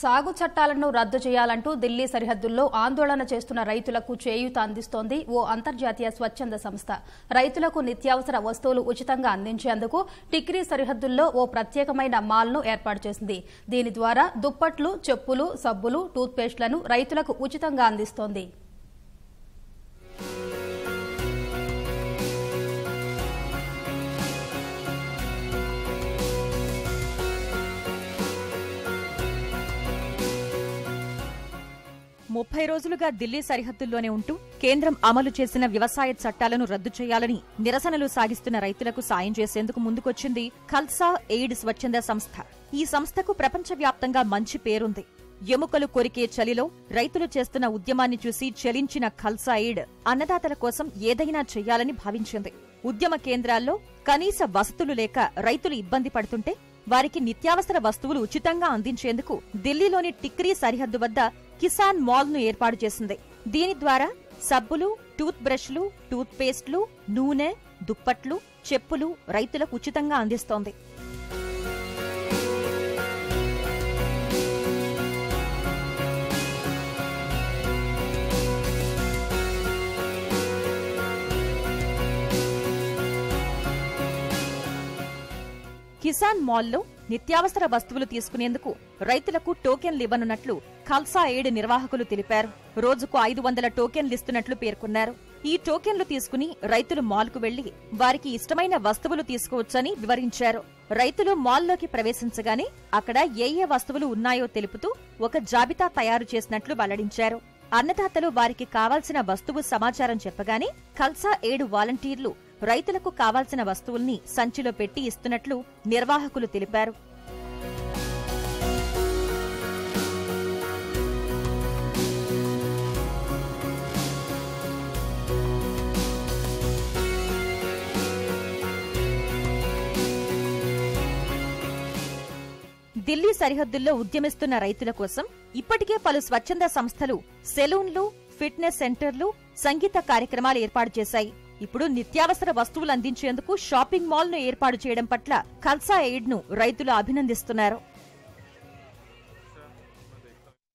సాగు చట్టాలను రద్దు చేయాలంటూ ఢిల్లీ సరిహద్దుల్లో ఆందోళన చేస్తున్న రైతులకు చేయూత అందిస్తోంది ఓ అంతర్జాతీయ స్వచ్ఛంద సంస్థ. రైతులకు నిత్యావసర వస్తువులు ఉచితంగా అందించేందుకు టిక్రీ సరిహద్దుల్లో ఓ ప్రత్యేకమైన మాల్ను ఏర్పాటు చేసింది. దీని ద్వారా దుప్పట్లు చెప్పులు సబ్బులు టూత్పేస్ట్లను రైతులకు ఉచితంగా అందిస్తోంది. ముప్పై రోజులుగా ఢిల్లీ సరిహద్దుల్లోనే ఉంటూ కేంద్రం అమలు చేసిన వ్యవసాయ చట్టాలను రద్దు చేయాలని నిరసనలు సాగిస్తున్న రైతులకు సాయం చేసేందుకు ముందుకొచ్చింది ఖల్సా ఎయిడ్ స్వచ్ఛంద సంస్థ. ఈ సంస్థకు ప్రపంచవ్యాప్తంగా మంచి పేరుంది. ఎముకలు కొరికే చలిలో రైతులు చేస్తున్న ఉద్యమాన్ని చూసి చలించిన ఖల్సా ఎయిడ్ అన్నదాతల కోసం ఏదైనా చెయ్యాలని భావించింది. ఉద్యమ కేంద్రాల్లో కనీస వసతులు లేక రైతులు ఇబ్బంది పడుతుంటే వారికి నిత్యావసర వస్తువులు ఉచితంగా అందించేందుకు ఢిల్లీలోని టిక్రీ సరిహద్దు వద్ద కిసాన్ మాల్ను ఏర్పాటు చేసింది. దీని ద్వారా సబ్బులు టూత్ బ్రష్లు టూత్ పేస్ట్లు నూనె దుప్పట్లు చెప్పులు రైతులకు ఉచితంగా అందిస్తోంది. కిసాన్ మాల్లో నిత్యావసర వస్తువులు తీసుకునేందుకు రైతులకు టోకెన్లు ఇవ్వనున్నట్లు ఖల్సా ఎయిడ్ నిర్వాహకులు తెలిపారు. రోజుకు ఐదు వందల టోకెన్లు ఇస్తున్నట్లు పేర్కొన్నారు. ఈ టోకెన్లు తీసుకుని రైతులు మాల్కు వెళ్ళి వారికి ఇష్టమైన వస్తువులు తీసుకోవచ్చని వివరించారు. రైతులు మాల్లోకి ప్రవేశించగానే అక్కడ ఏ ఏ వస్తువులు ఉన్నాయో తెలుపుతూ ఒక జాబితా తయారు చేసినట్లు వెల్లడించారు. అన్నదాతలు వారికి కావాల్సిన వస్తువు సమాచారం చెప్పగానే ఖల్సా ఏడు వాలంటీర్లు రైతులకు కావాల్సిన వస్తువుల్ని సంచిలో పెట్టి ఇస్తున్నట్లు నిర్వాహకులు తెలిపారు. ఢిల్లీ సరిహద్దుల్లో ఉద్యమిస్తున్న రైతుల కోసం ఇప్పటికే పలు స్వచ్ఛంద సంస్థలు సెలూన్లు ఫిట్నెస్ సెంటర్లు సంగీత కార్యక్రమాలు ఏర్పాటు చేశాయి. ఇప్పుడు నిత్యావసర వస్తువులు అందించేందుకు షాపింగ్ మాల్ను ఏర్పాటు చేయడం పట్ల ఖల్సా ఎయిడ్ను రైతులు అభినందిస్తున్నారు.